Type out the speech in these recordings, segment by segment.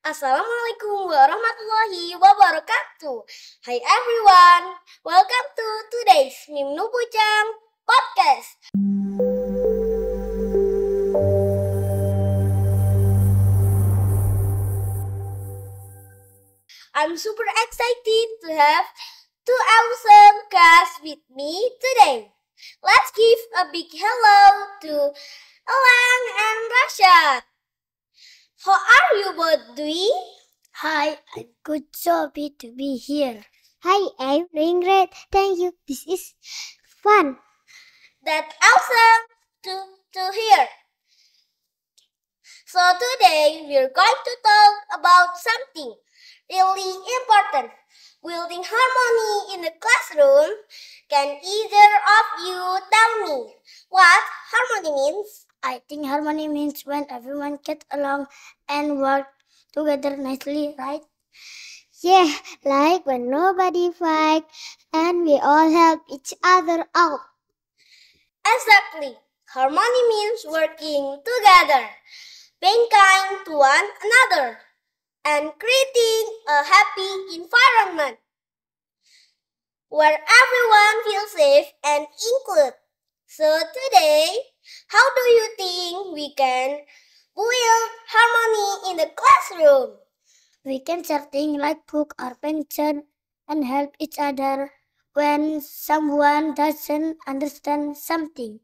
Assalamualaikum warahmatullahi wabarakatuh. Hi everyone, welcome to today's Mimnu Pucang podcast. I'm super excited to have two awesome guests with me today. Let's give a big hello to Elang and Rashad. How are you both doing? Hi, I'm good. So happy to be here. Hi, I'm doing great. Thank you. This is fun. That's awesome to, to hear. So today we're going to talk about something really important. Building harmony in the classroom. Can either of you tell me what harmony means? I think harmony means when everyone gets along and work together nicely, right? Yeah, like when nobody fights and we all help each other out. Exactly. Harmony means working together, being kind to one another, and creating a happy environment where everyone feels safe and included. So today, how do you think we can build harmony in the classroom? We can share things like book or pencil and help each other when someone doesn't understand something.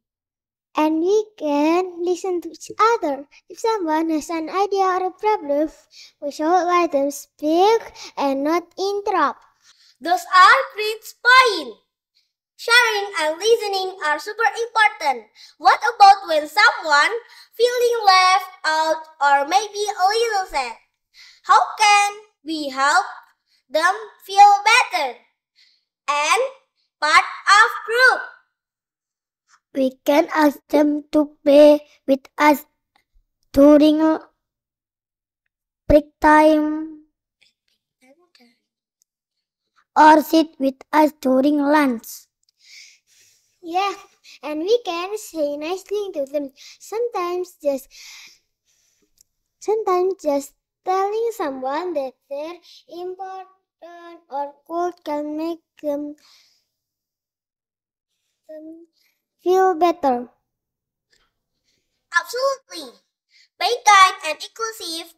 And we can listen to each other. If someone has an idea or a problem, we should let them speak and not interrupt. Those are great points. Sharing and listening are super important. What about when someone feeling left out or maybe a little sad? How can we help them feel better and part of group? We can ask them to play with us during break time or sit with us during lunch. Yeah, and we can say nice things to them. Sometimes just sometimes just telling someone that they're important or cool can make them, them feel better. Absolutely. Being kind and inclusive,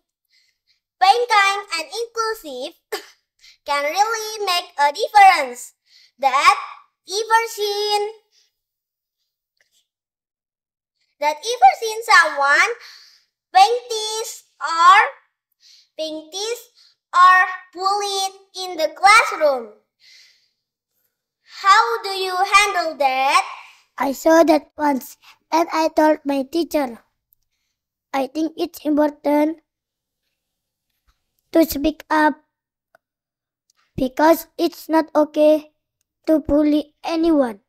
being kind and inclusive can really make a difference. That ever seen that ever seen someone teased or teased or bullied in the classroom? How do you handle that? I saw that once and I told my teacher. I think it's important to speak up because it's not okay to bully anyone.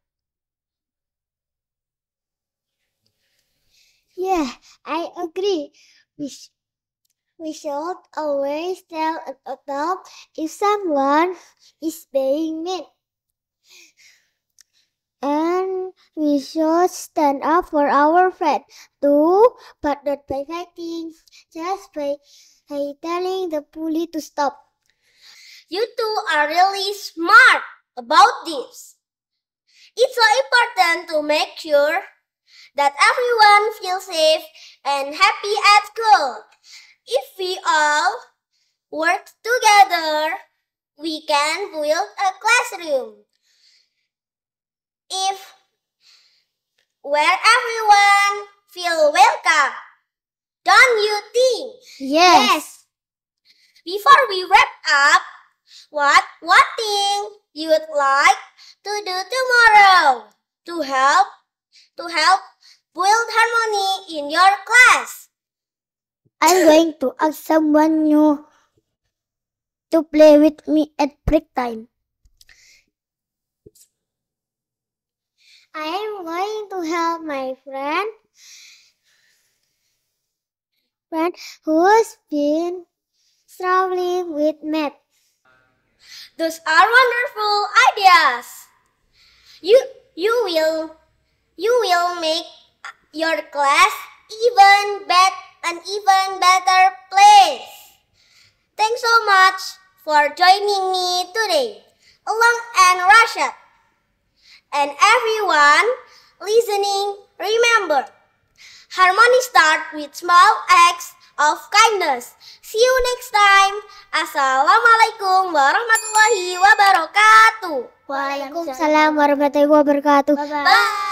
Yeah, I agree. We, sh- we should always tell an adult if someone is being mean. And we should stand up for our friend too, but not by fighting, just by, by telling the bully to stop. You two are really smart about this. It's so important to make sure that everyone feels safe and happy at school. If we all work together, we can build a classroom. If where everyone feel welcome, don't you think? Yes. Before we wrap up, what one thing you would like to do tomorrow to help to help build harmony in your class? I'm going to ask someone new to play with me at break time. I am going to help my friend friend who's been struggling with math. Those are wonderful ideas. You you will you will make your class even bet an even better place. much for joining me today, Along and Rashad. And everyone listening, remember, harmony start with small acts of kindness. See you next time. Assalamualaikum warahmatullahi wabarakatuh. Waalaikumsalam warahmatullahi wabarakatuh. Bye-bye. Bye.